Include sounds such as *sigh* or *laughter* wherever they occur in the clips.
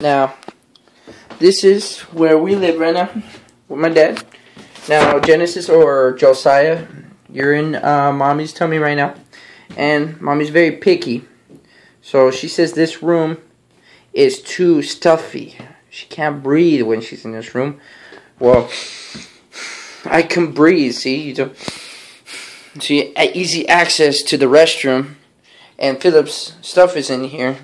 Now, this is where we live right now with my dad. Now, Genesis or Josiah, you're in uh, mommy's tummy right now, and mommy's very picky. So she says this room is too stuffy. She can't breathe when she's in this room. Well, I can breathe. See, you don't. See, easy access to the restroom, and Philip's stuff is in here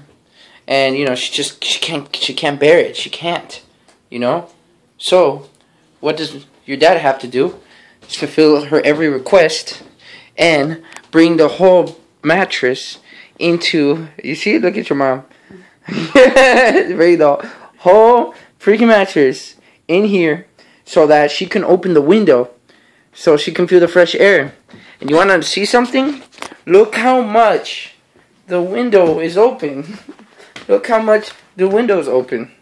and you know she just she can't she can't bear it. She can't you know? So what does your dad have to do? Just fulfill her every request and bring the whole mattress into you see look at your mom. *laughs* Bring the whole freaking mattress in here so that she can open the window so she can feel the fresh air. And you want to see something? Look how much the window is open *laughs* Look how much the window's open.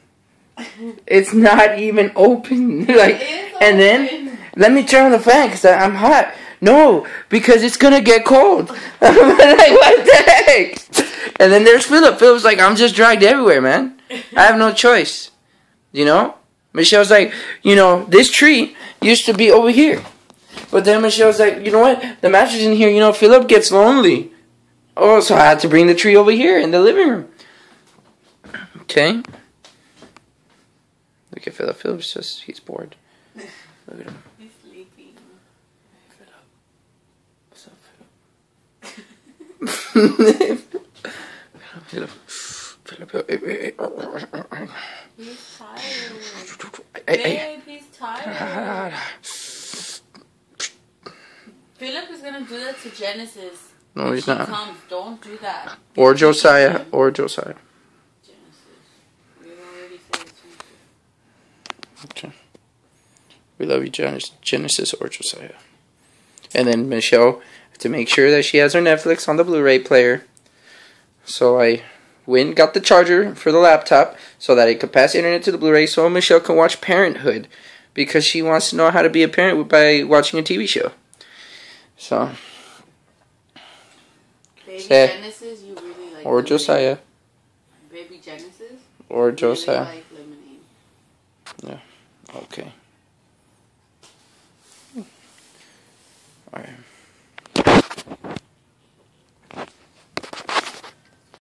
It's not even open. *laughs* like, and then let me turn on the fan because I'm hot. No, because it's gonna get cold. *laughs* I'm like, what the heck? And then there's Philip. Philip's like, I'm just dragged everywhere, man. I have no choice. You know? Michelle's like, you know, this tree used to be over here. But then Michelle's like, you know what? The mattress in here, you know, Philip gets lonely. Oh, so I had to bring the tree over here in the living room. Okay. Look at Philip. Philip's just, he's bored. *laughs* Look at him. He's sleeping. Philip. *laughs* What's up, Philip? Philip. Philip. He's tired. Hey, hey. Babe, he's tired. Philip is gonna do that to Genesis. No, he's she not. Comes. Don't do that. Or Josiah. Or Josiah. Genesis. We already said it's Genesis. Okay. We love you, Genesis, or Josiah. And then Michelle, to make sure that she has her Netflix on the Blu ray player. So I went and got the charger for the laptop so that it could pass internet to the Blu ray so Michelle can watch Parenthood because she wants to know how to be a parent by watching a TV show. So, Baby Say- Genesis, you really like. or. Josiah, Baby Genesis. or Josiah. Really like. Okay.